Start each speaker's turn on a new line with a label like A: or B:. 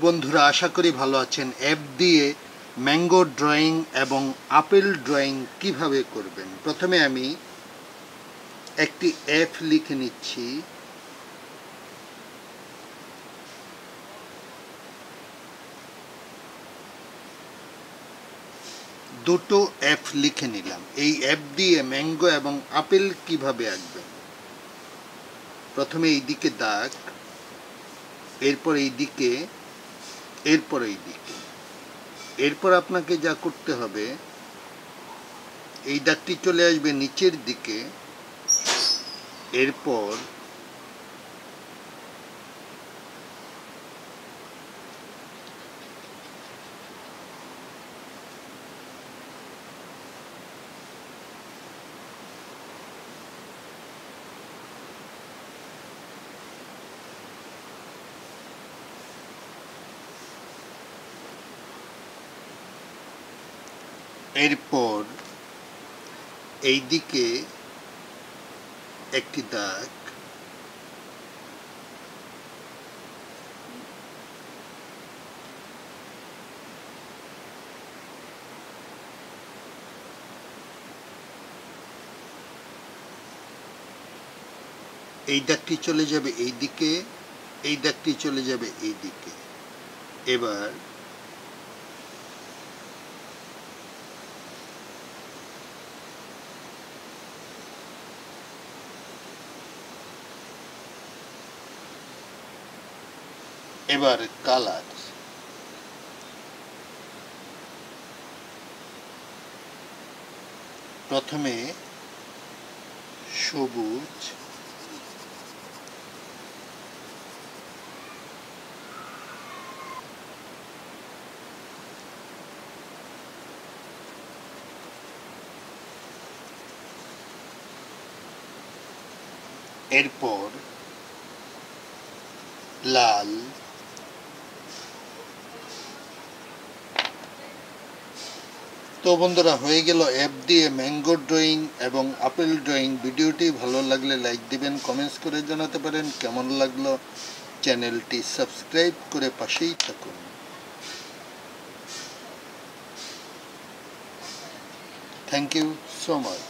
A: বন্ধুরা, আশা করি ভালো আছেন। অ্যাপ দিয়ে ম্যাঙ্গো ড্রয়িং এবং আপেল ড্রয়িং কীভাবে করবেন? প্রথমে আমি একটি অ্যাপ লিখে নিচ্ছি। দুটো অ্যাপ লিখে নিলাম। এই অ্যাপ দিয়ে ম্যাঙ্গো এবং আপেল কীভাবে আঁকবেন? প্রথমে এই দিকে দাগ, এরপর এই দিকে এরপর এই দিকে এরপর আপনাকে যা করতে হবে, এই দাগটি চলে আসবে নিচের দিকে। এরপর এরপর এই দিকে একটি দাগ। এই দাগটি চলে যাবে এই দিকে এই দাগটি চলে যাবে এই দিকে এবার এবার কালার। প্রথমে সবুজ এরপর লাল তো বন্ধুরা, হয়ে গেল অ্যাপ দিয়ে ম্যাঙ্গো ড্রয়িং এবং আপেল ড্রয়িং ভিডিওটি ভালো লাগলে লাইক দিবেন কমেন্টস করে জানাতে পারেন। কেমন লাগল? চ্যানেলটি সাবস্ক্রাইব করে পাশেই থাকুন। Thank you so much